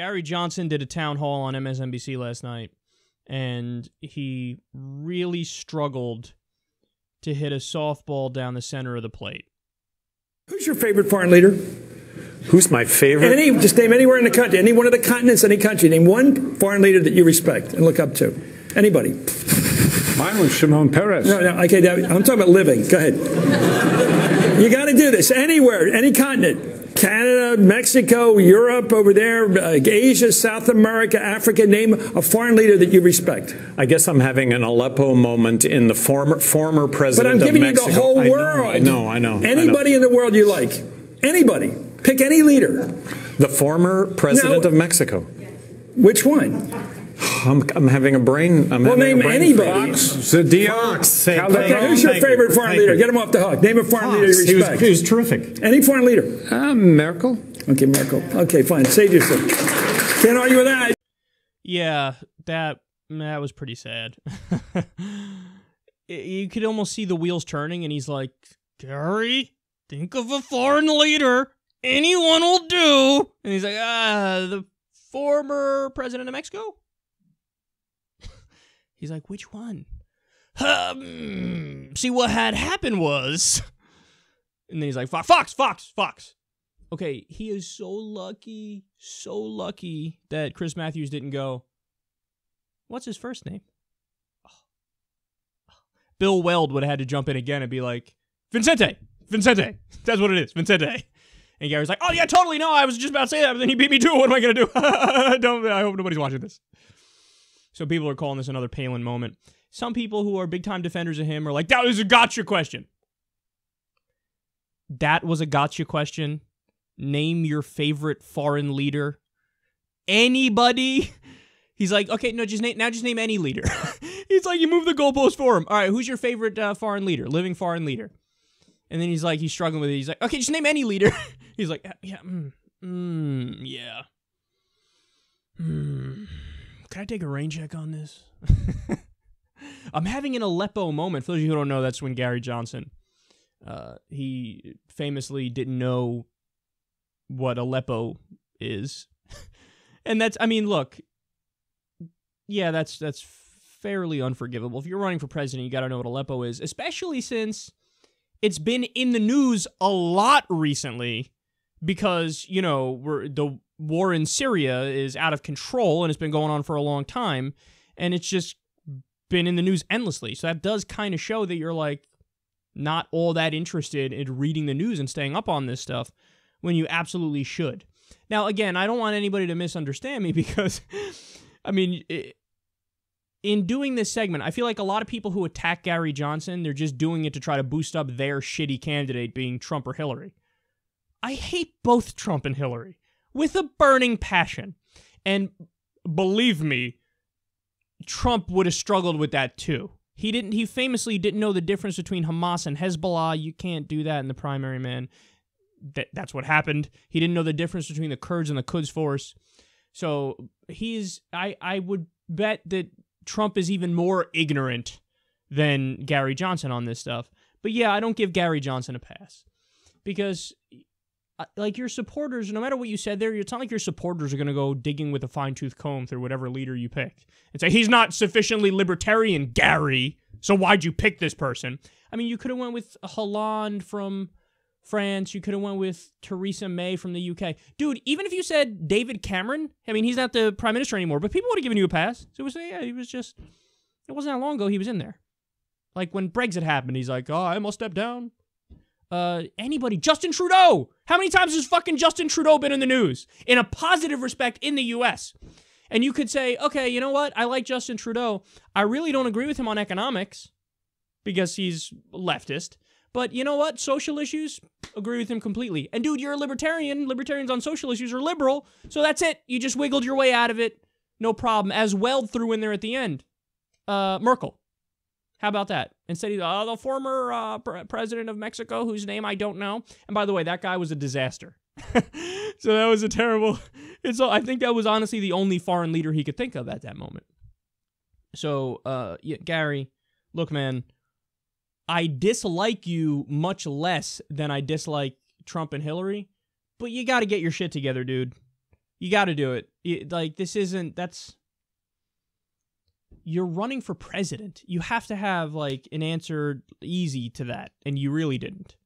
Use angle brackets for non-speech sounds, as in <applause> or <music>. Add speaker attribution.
Speaker 1: Gary Johnson did a town hall on MSNBC last night, and he really struggled to hit a softball down the center of the plate.
Speaker 2: Who's your favorite foreign leader?
Speaker 3: Who's my favorite?
Speaker 2: Any, just name anywhere in the country, any one of the continents, any country. Name one foreign leader that you respect and look up to. Anybody.
Speaker 4: Mine was Shimon Peres.
Speaker 2: No, no, okay, I'm talking about living. Go ahead. you got to do this anywhere, any continent. Canada, Mexico, Europe, over there, uh, Asia, South America, Africa. Name a foreign leader that you respect.
Speaker 3: I guess I'm having an Aleppo moment in the former former president. Of Mexico.
Speaker 2: But I'm giving
Speaker 3: you
Speaker 2: the whole
Speaker 3: I
Speaker 2: world.
Speaker 3: Know, I know, I know.
Speaker 2: Anybody
Speaker 3: I know.
Speaker 2: in the world you like. Anybody. Pick any leader.
Speaker 3: The former president
Speaker 2: No.
Speaker 3: of Mexico.
Speaker 2: Which one?
Speaker 3: I'm, I'm having a brain. I'm
Speaker 2: Well, name
Speaker 3: a brain
Speaker 2: anybody.
Speaker 4: Zedillo.
Speaker 3: Fox.
Speaker 2: Okay, who's your favorite foreign leader? Get him off the hook. Name a foreign leader
Speaker 3: Fox.
Speaker 2: you
Speaker 3: He was,
Speaker 2: respect.
Speaker 3: he was terrific.
Speaker 2: Any foreign leader.
Speaker 4: Uh, Merkel.
Speaker 2: Okay, Merkel. Okay, fine. Save yourself. Can't argue with that.
Speaker 1: Yeah, that that was pretty sad. <laughs> you could almost see the wheels turning, and he's like, "Gary, think of a foreign leader. Anyone will do." And he's like, "Ah, the former president of Mexico." <laughs> he's like, "Which one?" Um, see what had happened was, and then he's like, "Fox, Fox, Fox, Fox." Okay, he is so lucky, so lucky that Chris Matthews didn't go. What's his first name? Bill Weld would have had to jump in again and be like, Vincente, Vincente. That's what it is, Vincente. And Gary's like, oh yeah, totally. No, I was just about to say that, but then he beat me to it. What am I gonna do? <laughs> Don't. I hope nobody's watching this. So people are calling this another Palin moment. Some people who are big time defenders of him are like, that was a gotcha question. That was a gotcha question. Name your favorite foreign leader. Anybody? <laughs> He's like, okay, no, just name now. Just name any leader. <laughs> he's like, you move the goalpost for him. All right, who's your favorite uh, foreign leader, living foreign leader? And then he's like, he's struggling with it. He's like, okay, just name any leader. <laughs> he's like, yeah, mm, mm, yeah. Hmm. Can I take a rain check on this? I'm having an Aleppo moment. For those of you who don't know, that's when Gary Johnson, uh, he famously didn't know what Aleppo is. <laughs> and that's, I mean, look, yeah, that's that's fairly unforgivable. If you're running for president, you got to know what Aleppo is, especially since it's been in the news a lot recently because, you know, we're the war in Syria is out of control and it's been going on for a long time and it's just been in the news endlessly. So that does kind of show that you're like not all that interested in reading the news and staying up on this stuff when you absolutely should. Now, again, I don't want anybody to misunderstand me <laughs> because, I mean, i in doing this segment, I feel like a lot of people who attack Gary Johnson, they're just doing it to try to boost up their shitty candidate being Trump or Hillary. I hate both Trump and Hillary with a burning passion. And believe me, Trump would have struggled with that too. He didn't he famously didn't know the difference between Hamas and Hezbollah. You can't do that in the primary, man. That that's what happened. He didn't know the difference between the Kurds and the Quds Force. So he's I I would bet that Trump is even more ignorant than Gary Johnson on this stuff. But yeah, I don't give Gary Johnson a pass because uh, like your supporters, no matter what you said there, it's not like your supporters are going to go digging with a fine tooth comb through whatever leader you pick and say he's not sufficiently libertarian, Gary. So why'd you pick this person? I mean, you could have went with Hollande from France. You could have went with Theresa May from the UK. Dude, even if you said David Cameron, I mean, he's not the prime minister anymore, but people would have given you a pass. So it was, yeah, he was just, it wasn't that long ago he was in there. Like when Brexit happened, he's like, oh, I must step down. Uh, anybody, Justin Trudeau. How many times has fucking Justin Trudeau been in the news in a positive respect in the U.S.? And you could say, okay, you know what? I like Justin Trudeau. I really don't agree with him on economics because he's leftist. But you know what? Social issues, agree with him completely. And dude, you're a libertarian. Libertarians on social issues are liberal. So that's it. You just wiggled your way out of it. No problem. As Weld threw in there at the end. Uh, Merkel. How about that? Instead, he's uh, the former uh, pr- president of Mexico, whose name I don't know. And by the way, that guy was a disaster. <laughs> so that was a terrible. <laughs> It's. I think that was honestly the only foreign leader he could think of at that moment. So, uh, yeah, Gary, look, man, I dislike you much less than I dislike Trump and Hillary, but you got to get your shit together, dude. You got to do it. You- Like this isn't that's you're running for president. You have to have like an answer easy to that, and you really didn't.